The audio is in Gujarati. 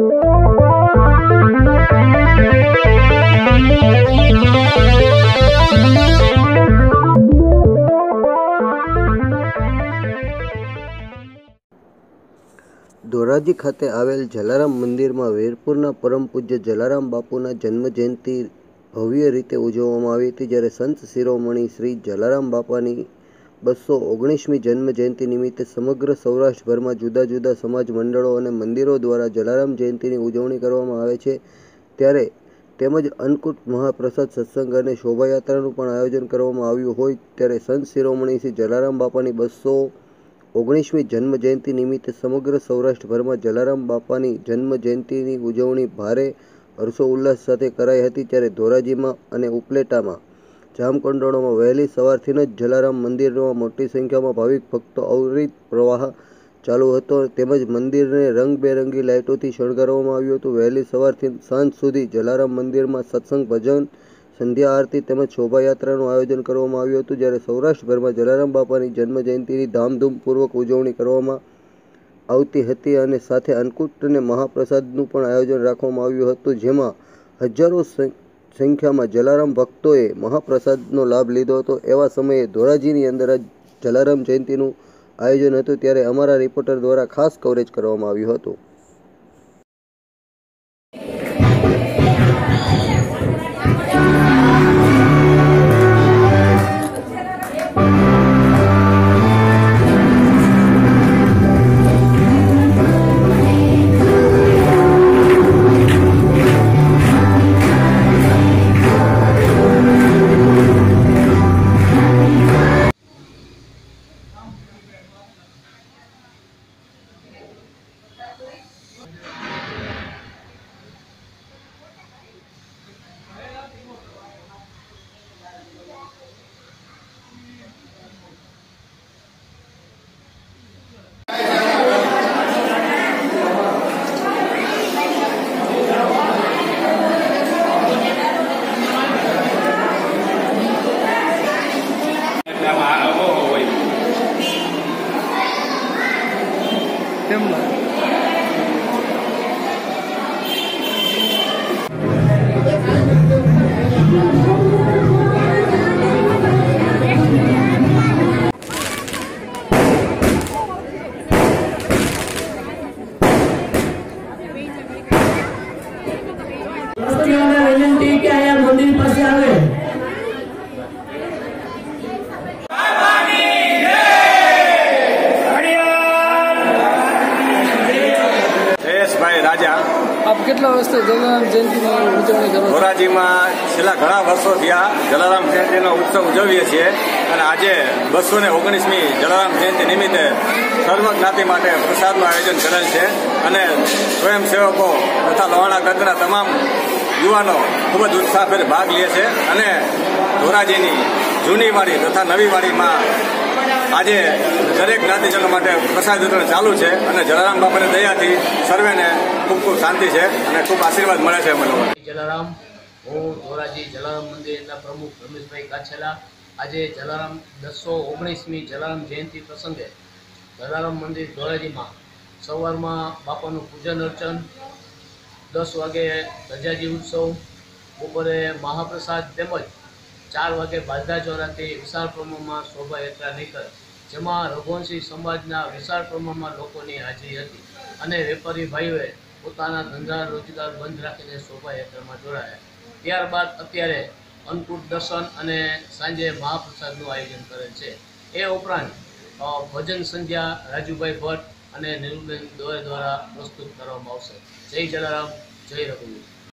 ધોરાજી ખાતે આવેલ જલારામ મંદિરમાં વીરપુરના પરમ પૂજ્ય જલારામ બાપુના જન્મજયંતિ ભવ્ય રીતે ઉજવવામાં આવી હતી. જ્યારે સંત શિરોમણી શ્રી જલારામ બાપાની બસો ઓગણીસમી જન્મ જયંતિ નિમિત્તે સમગ્ર સૌરાષ્ટ્રભરમાં જુદા જુદા સમાજ મંડળો અને મંદિરો દ્વારા જલારામ જયંતિની ઉજવણી કરવામાં આવે છે. ત્યારે તેમજ અન્નકૂટ મહાપ્રસાદ સત્સંગ અને શોભાયાત્રાનું પણ આયોજન કરવામાં આવ્યું હોય ત્યારે સંત શિરોમણી શ્રી જલારામ બાપાની બસો ઓગણીસમી જન્મ જયંતિ નિમિત્તે સમગ્ર સૌરાષ્ટ્રભરમાં જલારામ બાપાની જન્મ જયંતિની ઉજવણી ભારે હર્ષોલ્લાસ સાથે કરાઈ હતી. ત્યારે ધોરાજીમાં અને ઉપલેટામાં જામકંડોળમાં વહેલી સવારથી જ જલારામ મંદિરમાં મોટી સંખ્યામાં ભાવિક ભક્તો અવિરત પ્રવાહ ચાલુ હતો. તેમજ મંદિરને રંગબેરંગી લાઇટોથી શણગારવામાં આવ્યું હતું. વહેલી સવારથી સાંજ સુધી જલારામ મંદિરમાં સત્સંગ, ભજન, સંધ્યા આરતી તેમજ શોભાયાત્રાનું આયોજન કરવામાં આવ્યું હતું. જ્યારે સૌરાષ્ટ્રભરમાં જલારામ બાપાની જન્મ જયંતિની ધામધૂમપૂર્વક ઉજવણી કરવામાં આવતી હતી અને સાથે અન્નકૂટ અને મહાપ્રસાદનું પણ આયોજન રાખવામાં આવ્યું હતું. જેમાં હજારો સંખ્યામાં જલારામ ભક્તોએ મહાપ્રસાદનો લાભ લીધો હતો. એવા સમયે ધોરાજીની અંદર જ જલારામ જયંતિનું આયોજન હતું. ત્યારે અમારા રિપોર્ટર દ્વારા ખાસ કવરેજ કરવામાં આવ્યું હતું. કેમ ના રાજા. આપ કેટલા વર્ષથી જલારામ જયંતિની ઉજવણી કરો ધોરાજીમાં છેલ્લા ઘણા વર્ષો થયા જલારામ જયંતિનો ઉત્સવ ઉજવીએ છીએ અને આજે બસો ને ઓગણીસમી જલારામ જયંતિ નિમિત્તે સર્વ જ્ઞાતિ માટે પ્રસાદનું આયોજન કરેલ છે અને સ્વયંસેવકો તથા લોહાણા કદના તમામ યુવાનો ખૂબ જ ઉત્સાહભેર ભાગ લે છે અને ધોરાજીની જૂની વાડી તથા નવી વાડીમાં આજે દરેક જ્ઞાતિજનો માટે પ્રસાદ વિતરણ ચાલુ છે અને જલારામ બાપાની દયાથી સર્વેને ખૂબ ખૂબ શાંતિ છે અને ખૂબ આશીર્વાદ મળે છે મને જલારામ. હું ધોરાજી જલારામ મંદિરના પ્રમુખ રમેશભાઈ કાછેલા. આજે જલારામ બસો ઓગણીસમી જલારામ જયંતિ પ્રસંગે જલારામ મંદિર ધોરાજીમાં સવારમાં બાપાનું પૂજન અર્ચન, દસ વાગે ધજાજી ઉત્સવ, બપોરે મહાપ્રસાદ તેમજ ચાર વાગે બાદા ચોરાથી વિશાળ પ્રમાણમાં શોભાયાત્રા નીકળ, જેમાં રઘુવંશી સમાજના વિશાળ પ્રમાણમાં લોકોની હાજરી હતી અને વેપારી ભાઈઓએ પોતાના ધંધા રોજગાર બંધ રાખીને શોભાયાત્રામાં જોડાયા. ત્યારબાદ અત્યારે અન્નકૂટ દર્શન અને સાંજે મહાપ્રસાદનું આયોજન કરેલ છે. એ ઉપરાંત ભજન સંધ્યા રાજુભાઈ ભટ્ટ અને નિરુબેન દોરે દ્વારા પ્રસ્તુત કરવામાં આવશે. જય જલારામ, જય રઘુવીર.